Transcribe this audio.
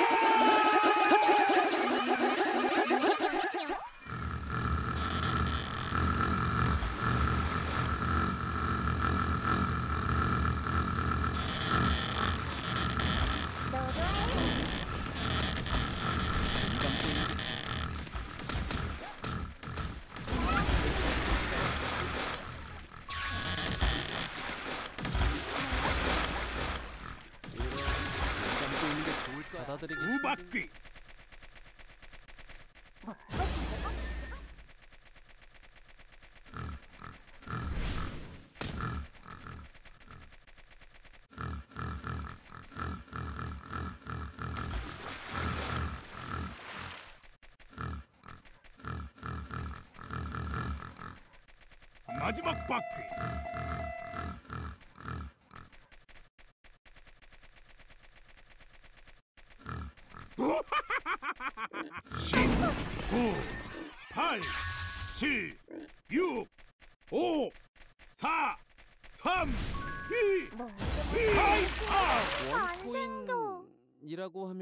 Yeah. 片手でウバックマジマックバック 8, 7, 6, 5, 4, 3, 2, 뭐, 1, 아! 안 생겨. 이라고 하면